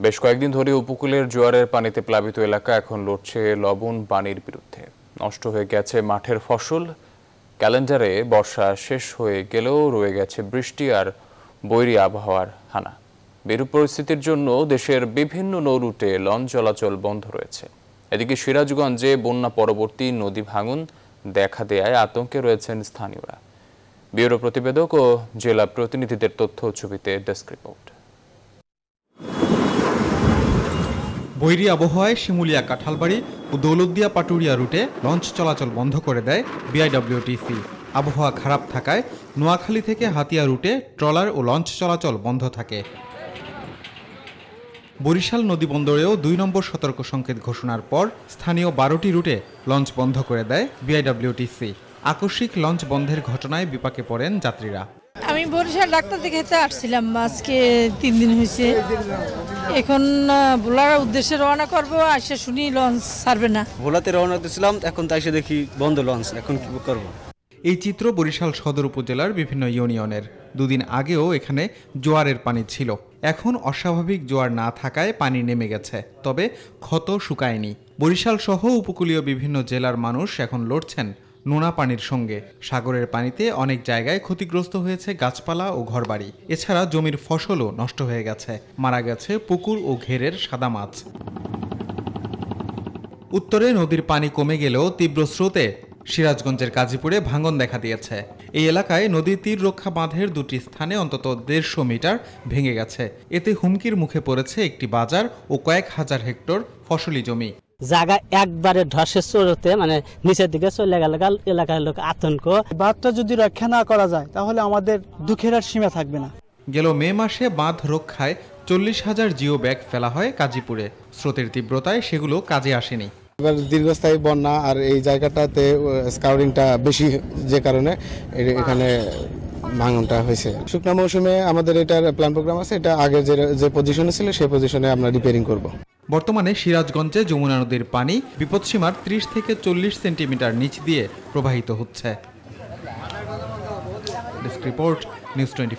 বেশ কয়েকদিন ধরে উপকূলের জোয়ারের পানিতে প্লাবিত এলাকা এখন লড়ছে লবণ পানির বিরুদ্ধে। নষ্ট হয়ে গেছে মাঠের ফসল। ক্যালেন্ডারে বর্ষা শেষ হয়ে গেলেও রয়ে গেছে বৃষ্টি আর বৈরী আবহাওয়ার হানা। বিরূপ পরিস্থিতির জন্য দেশের বিভিন্ন নৌরুটে লঞ্চ চলাচল বন্ধ রয়েছে। এদিকে সিরাজগঞ্জে বন্যা পরবর্তী নদী ভাঙন দেখা দেয়ায় আতঙ্কে রয়েছেন স্থানীয়রা। ব্যুরো প্রতিবেদক ও জেলা প্রতিনিধিদের তথ্য ছবিতে ডেস্ক রিপোর্ট। বৈরী আবহাওয়ায় শিমুলিয়া কাঁঠালবাড়ি ও দৌলতদিয়া পাটুরিয়া রুটে লঞ্চ চলাচল বন্ধ করে দেয় বিআইডব্লিউটিসি আবহাওয়া খারাপ থাকায় নোয়াখালী থেকে হাতিয়া রুটে ট্রলার ও লঞ্চ চলাচল বন্ধ থাকে। বরিশাল নদী বন্দরেও দুই নম্বর সতর্ক সংকেত ঘোষণার পর স্থানীয় বারোটি রুটে লঞ্চ বন্ধ করে দেয় বিআইডব্লিউটিসি আকস্মিক লঞ্চ বন্ধের ঘটনায় বিপাকে পড়েন যাত্রীরা। আমি বরিশাল ডাক্তার দেখাতে আসছিলাম, আজকে তিন দিন হয়েছে এখন বোলার উদ্দেশ্যে রওনা করব আসে শুনি লঞ্চ ছাড়বে না। ভোলাতে রওনা দিয়েছিলাম এখন তাই এসে দেখি বন্ধ লঞ্চ এখন কি করব? এই চিত্র বরিশাল সদর উপজেলার বিভিন্ন ইউনিয়নের। দুদিন আগেও এখানে জোয়ারের পানি ছিল। এখন অস্বাভাবিক জোয়ার না থাকায় পানি নেমে গেছে তবে ক্ষত শুকায়নি। বরিশাল সহ উপকূলীয় বিভিন্ন জেলার মানুষ এখন লড়ছেন নোনা পানির সঙ্গে। সাগরের পানিতে অনেক জায়গায় ক্ষতিগ্রস্ত হয়েছে গাছপালা ও ঘরবাড়ি। এছাড়া জমির ফসলও নষ্ট হয়ে গেছে। মারা গেছে পুকুর ও ঘেরের সাদা মাছ। উত্তরে নদীর পানি কমে গেলেও তীব্র স্রোতে সিরাজগঞ্জের কাজীপুরে ভাঙন দেখা দিয়েছে। এই এলাকায় নদীর তীর রক্ষা বাঁধের দুটি স্থানে অন্তত দেড়শো মিটার ভেঙে গেছে। এতে হুমকির মুখে পড়েছে একটি বাজার ও কয়েক হাজার হেক্টর ফসলি জমি। জায়গা একবারে ধসের স্রোতে মানে নিচের দিকে চলে গেল এলাকার লোক আতঙ্ক। বাঁধটা যদি রক্ষা না করা যায় তাহলে আমাদের দুঃখের আর সীমা থাকবে না। গেল মে মাসে বাঁধ রক্ষায় চল্লিশ হাজার জিও ব্যাগ ফেলা হয় কাজীপুরে। স্রোতের তীব্রতায় সেগুলো কাজে আসেনি। এবার দীর্ঘস্থায়ী বন্যা আর এই জায়গাটাতে স্কাউরিংটা বেশি যে কারণে এখানে ভাঙনটা হয়েছে। শুকনা মৌসুমে আমাদের এটার প্ল্যান প্রোগ্রাম আছে এটা আগে যে যে পজিশনে ছিল সেই পজিশনে আমরা রিপেয়ারিং করব। বর্তমানে সিরাজগঞ্জে যমুনা নদীর পানি বিপদসীমার ত্রিশ থেকে চল্লিশ সেন্টিমিটার নিচ দিয়ে প্রবাহিত হচ্ছে। Report news twenty